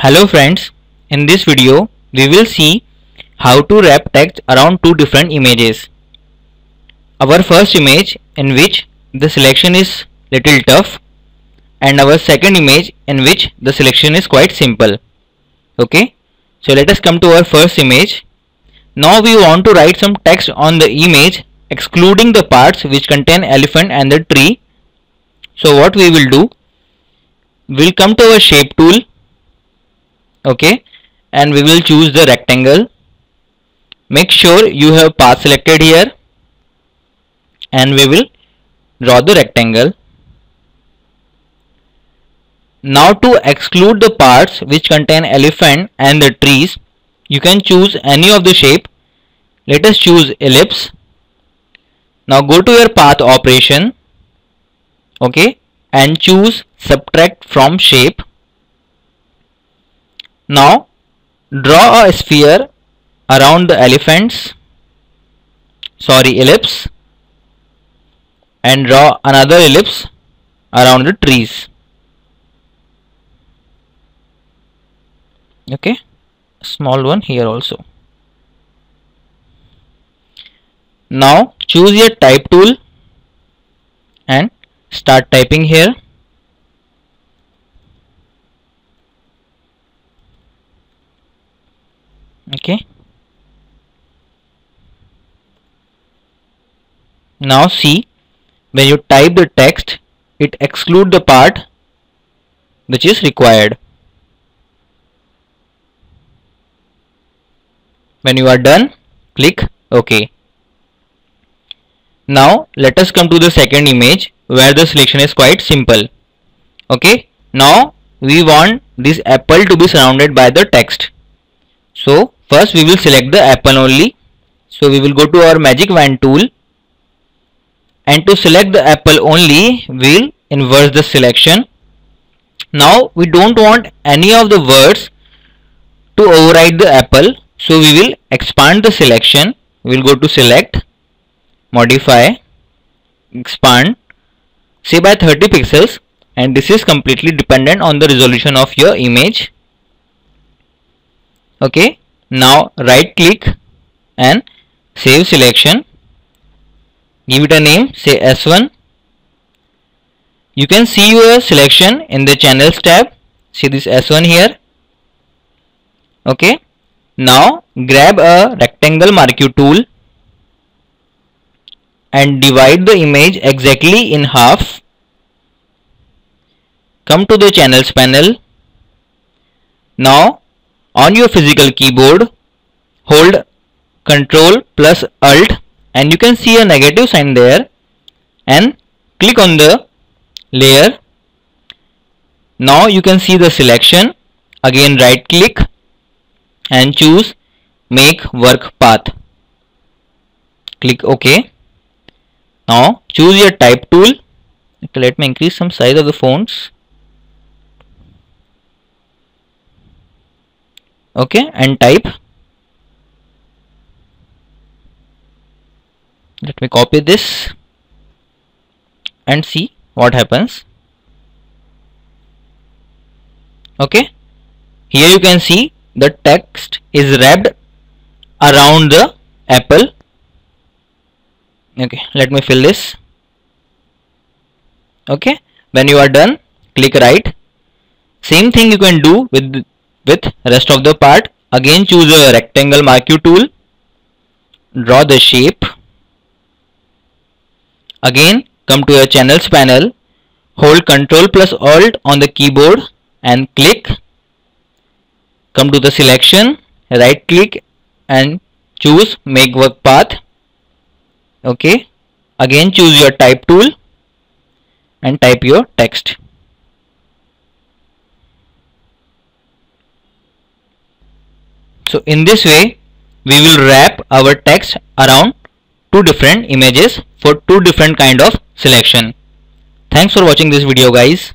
Hello friends, in this video we will see how to wrap text around two different images. Our first image in which the selection is little tough and our second image in which the selection is quite simple. Okay, so let us come to our first image. Now we want to write some text on the image excluding the parts which contain elephant and the tree. So what we will do, we'll come to our shape tool okay? And we will choose the rectangle. Make sure you have path selected here. And we will draw the rectangle. Now to exclude the parts which contain elephant and the trees you can choose any of the shape. Let us choose ellipse. Now go to your path operation okay? And choose subtract from shape now draw a sphere around the elephants sorry ellipse and draw another ellipse around the trees. Okay? Small one here also. Now choose your type tool and start typing here okay. Now see when you type the text it exclude the part which is required. When you are done click ok. Now let us come to the second image where the selection is quite simple. Okay. Now we want this apple to be surrounded by the text. So First we will select the apple only. So we will go to our magic wand tool and to select the apple only we'll invert the selection. Now we don't want any of the words to override the apple. So we will expand the selection. We'll go to select, modify, expand, say by 30 pixels and this is completely dependent on the resolution of your image. Okay now right click and save selection. Give it a name, say S1. You can see your selection in the channels tab. See this S1 here. Okay. Now grab a rectangle marquee tool and divide the image exactly in half. Come to the channels panel. Now on your physical keyboard hold Ctrl plus alt and you can see a negative sign there and click on the layer. Now you can see the selection. Again right click and choose make work path. Click ok. Now choose your type tool. Let me increase some size of the fonts okay and type. Let me copy this and see what happens. Okay here you can see the text is wrapped around the apple. Okay let me fill this. Okay when you are done click right. Same thing you can do with with rest of the part. Again choose a rectangle marquee tool. Draw the shape. Again come to your channels panel. Hold ctrl plus alt on the keyboard and click. Come to the selection. Right click and choose make work path. Okay. Again choose your type tool and type your text So in this way we will wrap our text around two different images for two different kind of selection. Thanks for watching this video guys.